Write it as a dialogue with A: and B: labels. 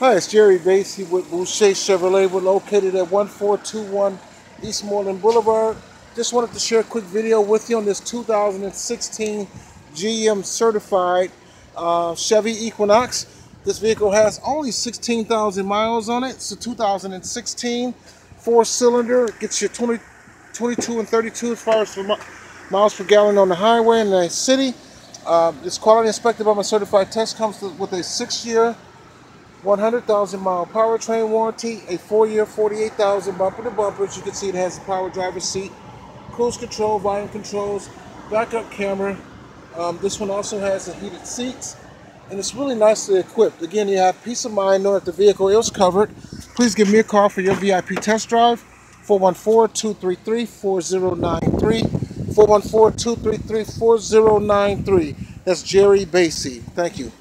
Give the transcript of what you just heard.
A: Hi, it's Jerry Basey with Boucher Chevrolet. We're located at 1421 Eastmoreland Boulevard. Just wanted to share a quick video with you on this 2016 GM certified uh, Chevy Equinox. This vehicle has only 16,000 miles on it. It's a 2016 four cylinder. It gets you 20, 22 and 32 as far as miles per gallon on the highway in the city. Uh, it's quality inspected by my certified test. Comes with a six year 100,000 mile powertrain warranty, a four year 48,000 bumper to bumper. As you can see, it has a power driver seat, cruise control, volume controls, backup camera. Um, this one also has the heated seats and it's really nicely equipped. Again, you have peace of mind knowing that the vehicle is covered. Please give me a call for your VIP test drive, 414-233-4093, 414-233-4093. That's Jerry Basey. Thank you.